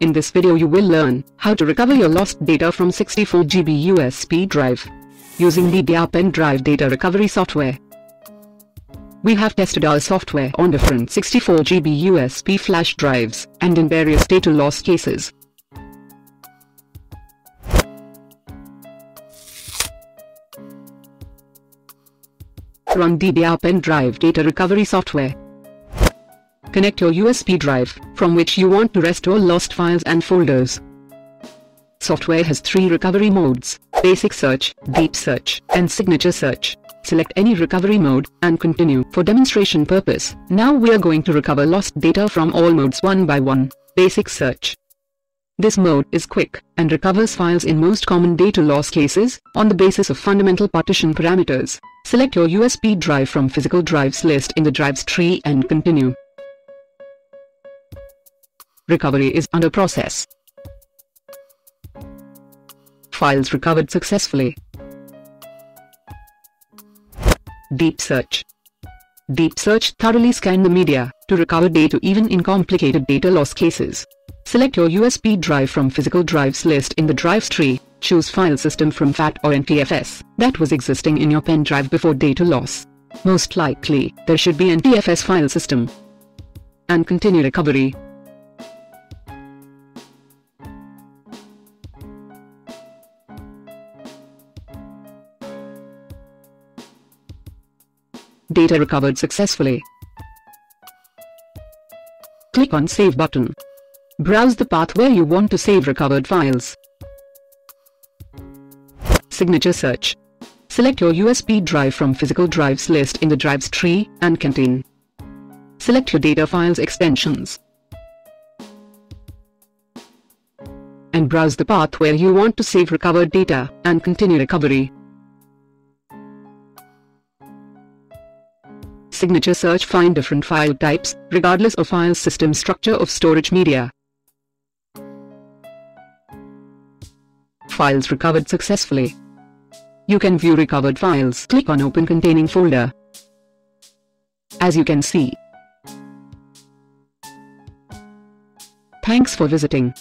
In this video you will learn how to recover your lost data from 64GB USB drive using DDR pen drive data recovery software. We have tested our software on different 64GB USB flash drives and in various data loss cases. Run DDR pen drive data recovery software. Connect your USB drive, from which you want to restore lost files and folders. Software has three recovery modes, Basic Search, Deep Search, and Signature Search. Select any recovery mode, and continue. For demonstration purpose, now we are going to recover lost data from all modes one by one. Basic Search. This mode is quick, and recovers files in most common data loss cases, on the basis of fundamental partition parameters. Select your USB drive from physical drives list in the drives tree and continue. Recovery is under process. Files recovered successfully. Deep Search Deep Search thoroughly scan the media to recover data even in complicated data loss cases. Select your USB drive from physical drives list in the drives tree. Choose file system from FAT or NTFS that was existing in your pen drive before data loss. Most likely, there should be an NTFS file system. And continue recovery. Data recovered successfully. Click on Save button. Browse the path where you want to save recovered files. Signature Search. Select your USB drive from physical drives list in the drives tree and contain. Select your data files extensions. And browse the path where you want to save recovered data and continue recovery. Signature search find different file types, regardless of file system structure of storage media. Files recovered successfully. You can view recovered files. Click on Open Containing folder. As you can see. Thanks for visiting.